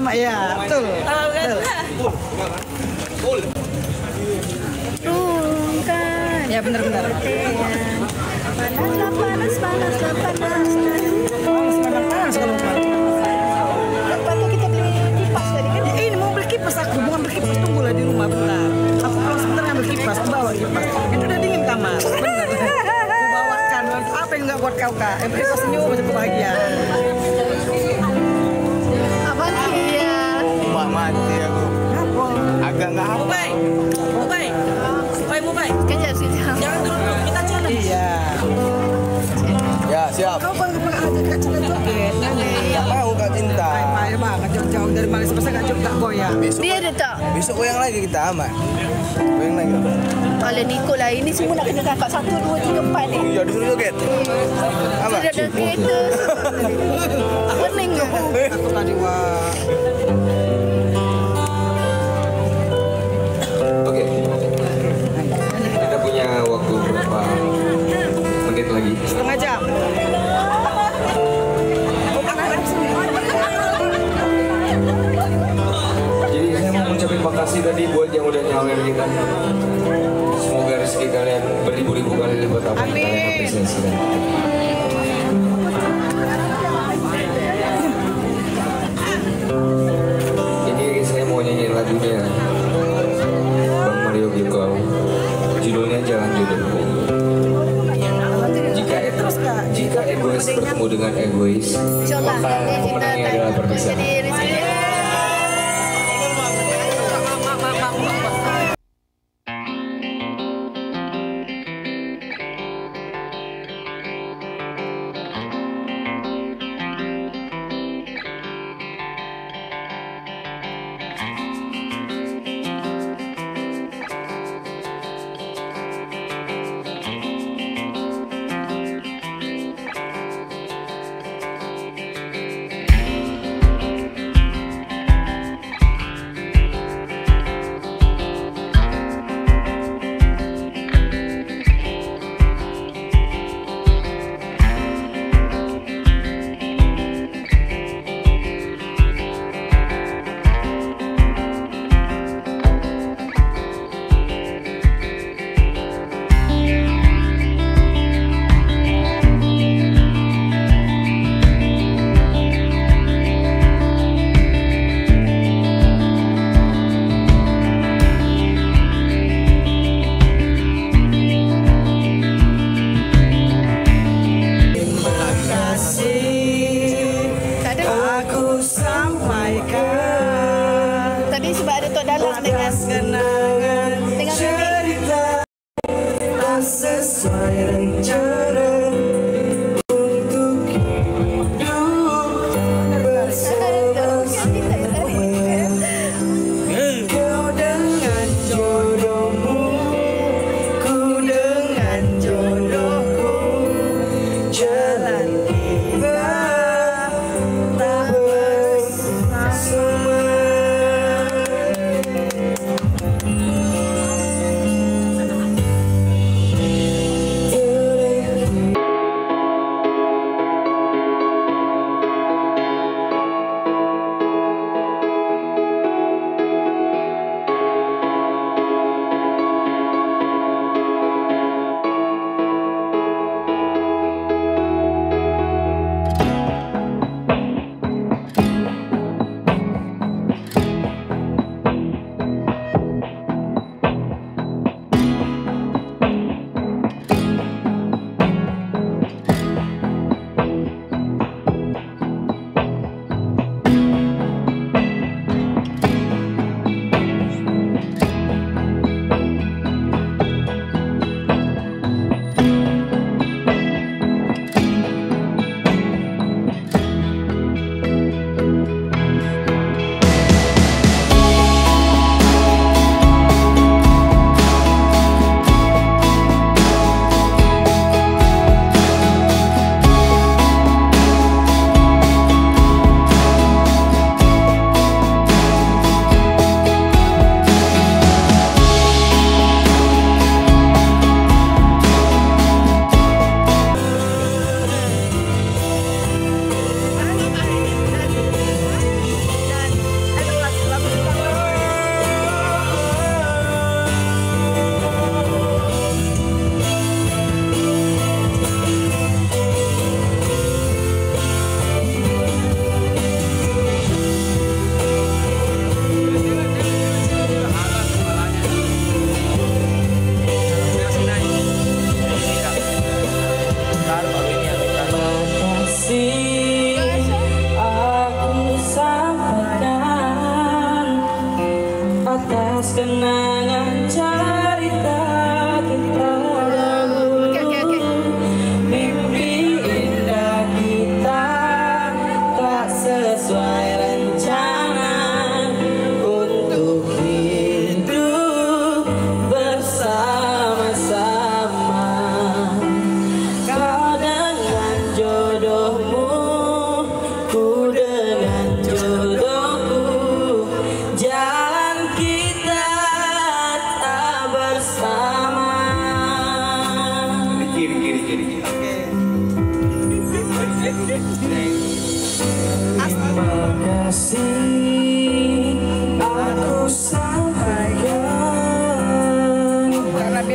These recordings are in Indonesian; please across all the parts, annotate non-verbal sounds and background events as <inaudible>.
sama ya, betul. Betul. Turunkan Ya benar-benar. Panas panas panas kalau kemarin. Lepas tu kita beli kipas tadi kan ini mau beli kipas aku, bukan beli kipas tunggulah di rumah bentar. Aku pulang sebentar ngambil kipas, aku bawa kipas. Itu udah dingin kamar, bener. Aku bawakan, apa yang nggak buat kau kak? Yang penting kau senyum, macam bahagia. Mati aku. Agak nggak apa. Mubay, Mubay, Mubay, Mubay. Kejap sekejap Jangan dulu, kita challenge. Iya. Ya siap. Kau kan kepala aja kak cinta joget. Nggak mau kak cinta. Ay, payah banget jauh-jauh dari Malaysia, masa nggak coba goyang? Besok Dia ada tak? besok goyang lagi kita aman. Goyang lagi. Kalau Niko lah ini semua nak kena kakak satu, dua, tiga, empat ni Iya disuruh joget. Aman. Sudah ada kereta <laughs> Pening Aku tadi wah. Kita. Semoga rezeki kalian beribu-ribu kali lipat apa yang kalian apresiasikan. us a silent giant.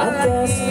I guess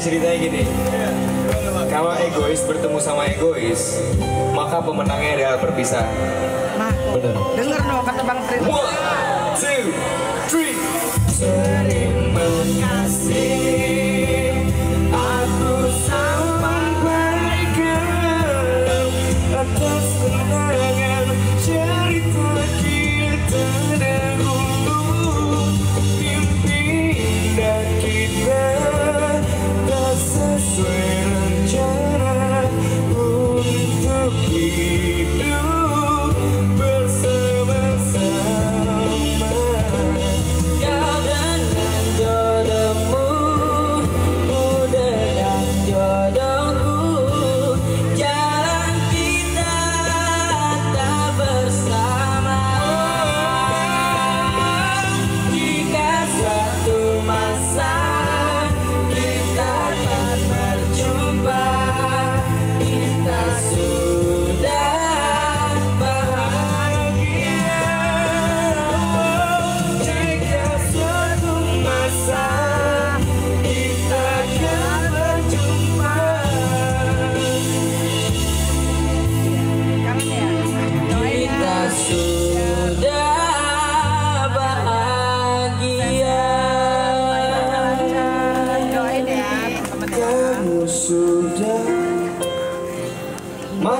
ceritanya gini. Kalau egois bertemu sama egois maka pemenangnya adalah berpisah. nah, benar dengar dong kata bang Tri one two three.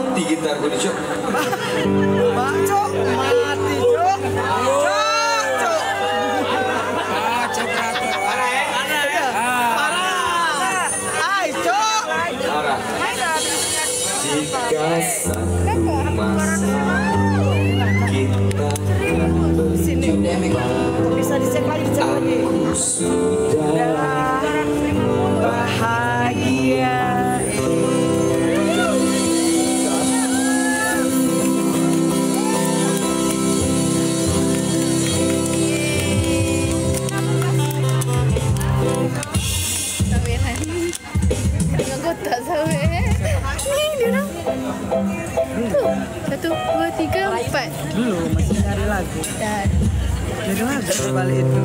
mati gitar gue dicok mati cok bisa dicek lagi dicek lagi well it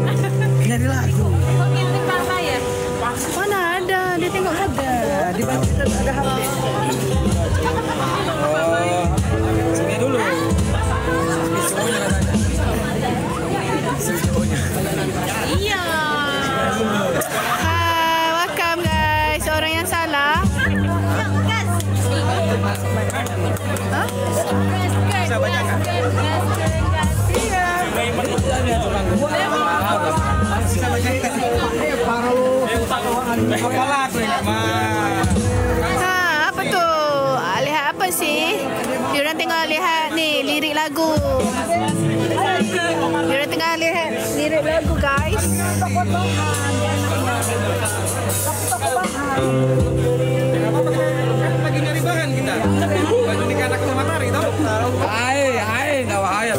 guys. Lagi nyari bahan kita. Baju nikah anak sama tari tau? Hai, hai, nggak bahaya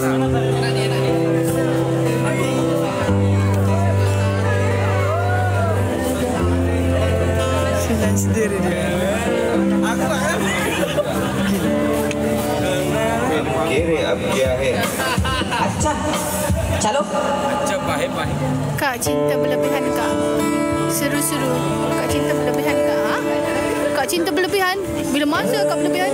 sendiri dia. Aku kan. Kiri ab kya hai? Acha. Calo. Macam bahim bahim. Kak cinta berlebihan kak. Seru seru. Kak cinta berlebihan kak. Ha? Kak cinta berlebihan. Bila masa kak berlebihan?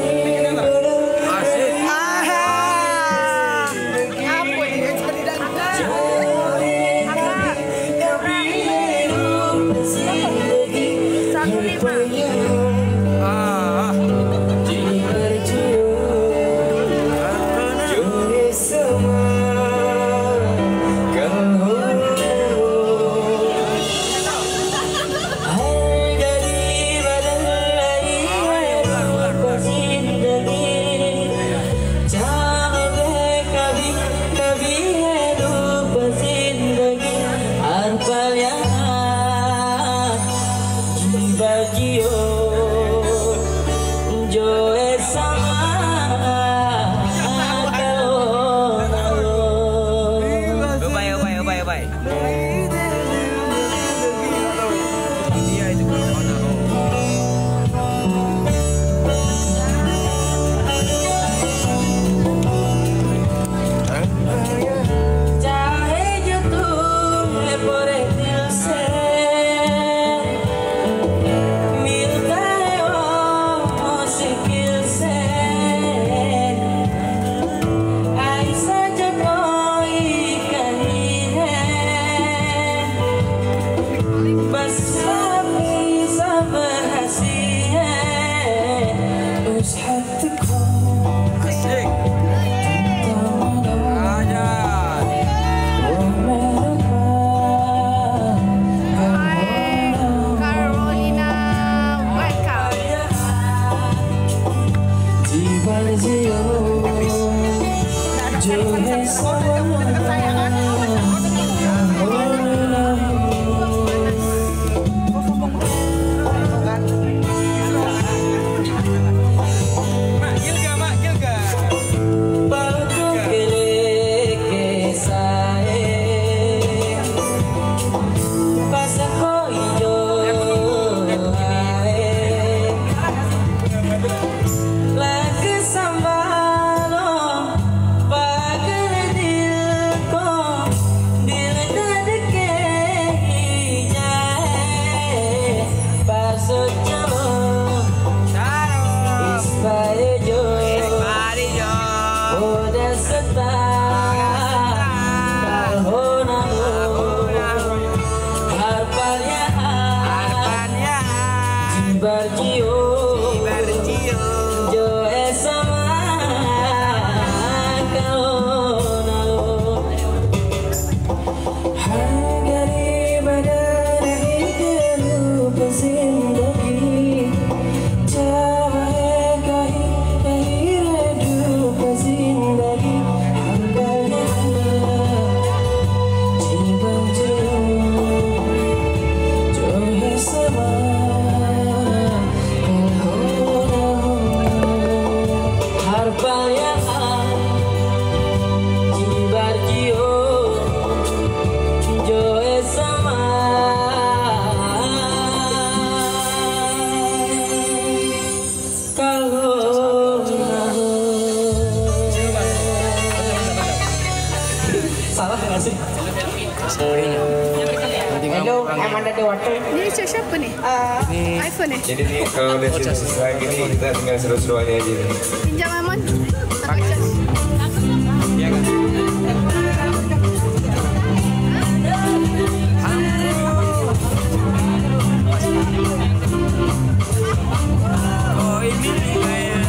ini, eh, iPhone ya? Jadi nih kalau udah sini selesai gini kita tinggal seru-seruannya aja nih. Pinjam aman. Pakai. Iya kan? Oh ini kayak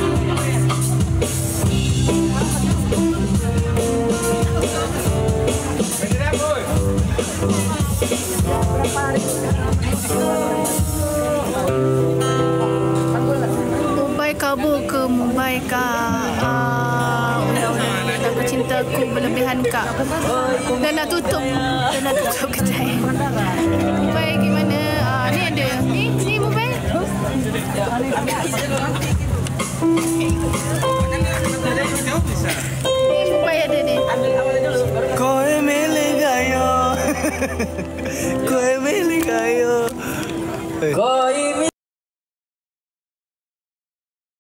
kak? Ah, udah-udah lagu cintaku berlebihan kak. Dan nak tutup dan nak tutup kedai. Mobile gimana? Ah, ni ada. Ni ni mobile ni mobile ada ni. Koe milik <laughs> ayo. Koe milik ayo. Kau ini